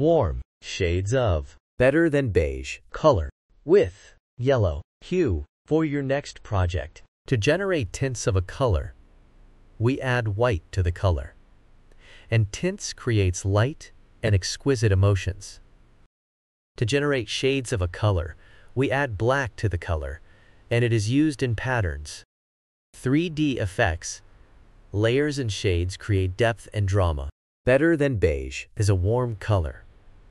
warm shades of better than beige color with yellow hue for your next project. To generate tints of a color, we add white to the color. And tints creates light and exquisite emotions. To generate shades of a color, we add black to the color, and it is used in patterns. 3D effects, layers and shades create depth and drama. better than beige Is a warm color,